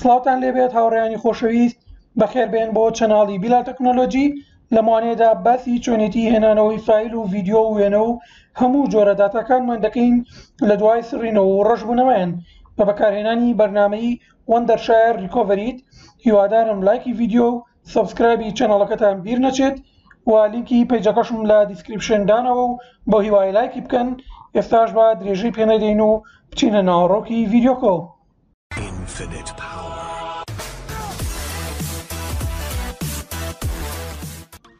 سلاوتان لێبێت هاوڕێیانی خۆشەویست بەخێربێن بۆ چەناڵی بیلا تەکنۆلۆژی لەمانەیەدا بەسی چۆنێتی هێنانەوەی فیل و ڤیددیو و وێنە و هەموو جۆرە داتاکانمان دەکەین لە دوای سڕینەوە و ڕەشبوونەوەیان بە بەکارهێنانی بەرنمەی وەندەرشار ریکۆڤەریت هیوادارم لایکی ڤیددیو و سەبسکرایبی چەناڵەکەتان بیر نەچێت و لینکی پەیجەکەشم لە دیسکریپشن دانەوە و بۆ هیوای لایکی بکەن ئێستاش بە درێژەی پێنەدەین و بچینە ناوەڕۆکی ڤیددیوکەوە. Infinite Power.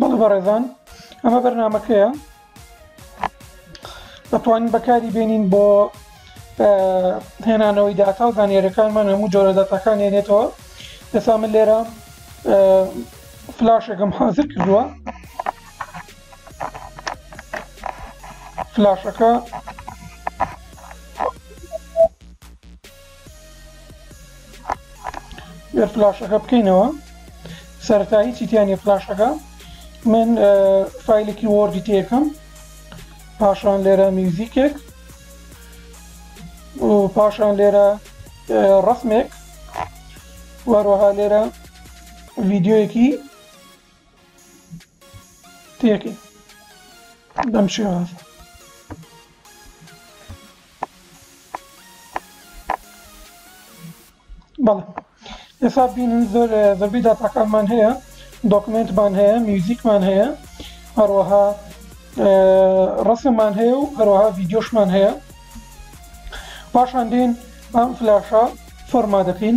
بەڵێ بەڕێزان ئەمە بەرنمەکەیە دەتوانین بەکاری بێنین بۆ هێنانەوەی داتا و زانانیێرەکانمان هەموو جۆرە داتاکان هێنێتەوە ئێسا من لێرە فلاشێکم حازر کردووە فلاشەکە گەر فلاشەکە بکەینەوە سەرتا هیچی تیانی فلاشەکە من فیلێکی وەردی تێکەم پاشان لێرە میوزیکێک و پاشان لێرە ڕسمێک وەروەها لێرە ڤیددیوەکی تێکەین بەم شێوازە بەڵێ ئێستا بینن زۆر زەبی داتاکانمان هەیە دۆکمنتمان هەیە میوزیکمان هەیە هەروەها ڕسممان هەیە و هەروەها ڤیددیۆشمان هەیە پاشان دێن ئەم فلاشە فەرما دەکەین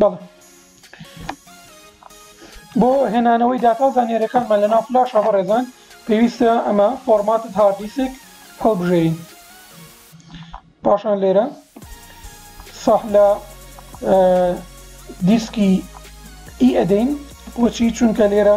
بەڵێ بۆ هێنانەوەی داتا زانانیێرەکانمان لە ناو فلاشە بەڕێزان پێویستە ئەمە فۆرماتت هاردیسێک هەڵبژێین پاشان لێرە ساح لە دیسکی ئی ئەدەین وەچی چونکە لێرە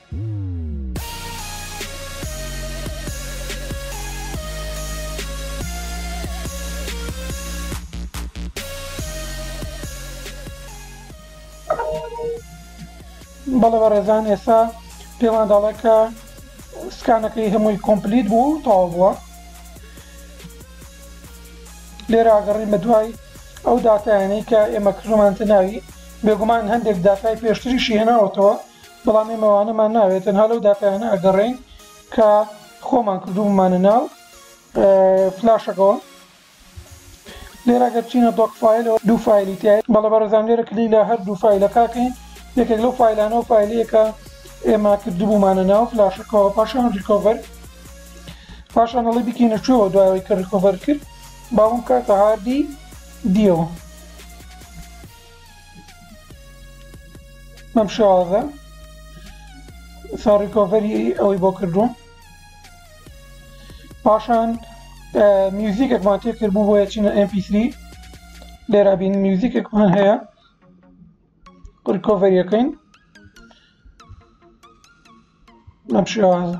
بەڵێ بەڕێزان ئێستا پێمان دەڵێت کە سکانەکەی هەمووی کۆمپلیت بوو و تەواو بووە لێرە ئاگەڕین بە دوای ئەو داتایانی کە ئێمە کردومانتە ناوی بێگومان هەندێک داتای پێشتریشی هێناوەتەوە بەڵام ئێمە وانەمان ناوێت تەنها لەو داتایانە ئەگەڕێین کە خۆمان کردوومانە ناو فلاشەکەەوە لێراگەر چینە دۆک فیلەوە دوو فیلی تای بەڵە بەرەزان لێرە کلی لە هەر دوو فیلەکەکەین یەکێک لەو فیلانەوە فیلەکە ئێمە کردبوومانە ناو فلاشەکەەوە پاشان ریکۆڤەر پاشان ئەڵی بکەینە چوەوە دوایەوەی کە ریکۆڤەر کرد باوم کاتە هاردی دیەوە بەم شێوازە ساڕیکۆڤەری ئەوەی بۆ کردووە پاشان میوزیکێکمان تێ کردبوو بۆیە چینە MP3 لێرا بین میوزیکێکمان هەیە ڕکۆڤەریەکەین لەم شێوازە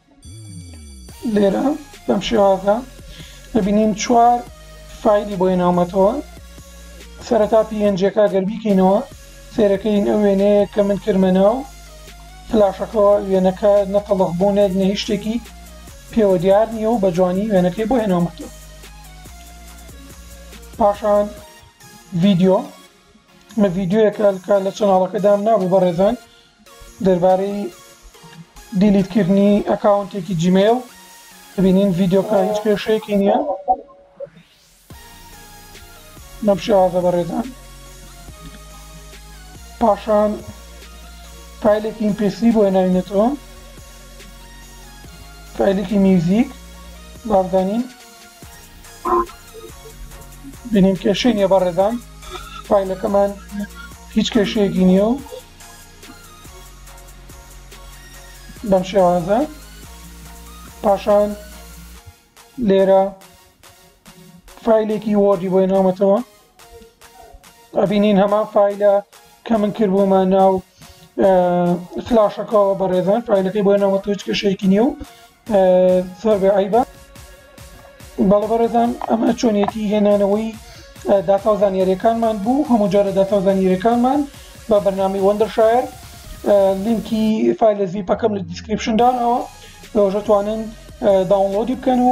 لێرە بەم شێوازە دەبینین چوار فیلی بۆ ناومەتەوە سەرەتا پیەنجەکە گەر بیکەینەوە سێرەکەین ئەو وێنەیە کە من کرمە ناو فلاشەکەەوە وێنەکە نەتەڵق بوونێک نە هیچ شتێکی پێوە دیار نییە و بە جوانی وێنەکەی بۆ هێناومەتەوە پاشان ڤیددیو من ڤیدیۆیەک هەلکە لە چەناڵەکە دام نابوو بەڕێزان دەربارەی دیلیتکردنی ئەکاونتێکی جیمێل ببینین ڤیددیوکە هیچ کێشەیەکی نییە نەم شێوازە بەڕێزان پاشان فایلێکی ئیمپسی بۆ ناوینێتەوە فایلێکی میوزیک بازدانین بینیم کێشەی نیە بەڕێزان فیلەکەمان هیچ کێشەیەکی نییە و بەم شێوازە پاشان لێرە فیلێکی وەردی بۆی نامەتەوە ئەبینین هەمان فیلە کە من کردبوومە ناو فلاشەکەەوە بەڕێزان فیلەکەی بۆ ناوە توچ کەشێکی نیە و زۆر بێ عیبە بەڵە بەڕێزان ئەمە چۆنیەتی هێنانەوەی داتا و زانیاریەکانمان بوو هەموو جارە داتا و زانیرەکانمان بە بەرنامی وەندەرشار لینکی فیلە زیپەکەم لە دیسکرپشندانەوە لەژە توانن داونلۆدی بکەن و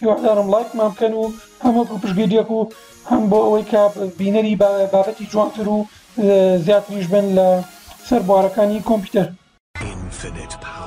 هیوادارم ڵایکمان بکەن و هەم وەکو پشگوی دێک و هەم بۆ ئەوەی کە بینەری بابەتی جوانتر و زیاتریش بن لە سەر بوارەکانی کۆمپیوتەر. Infinite Power.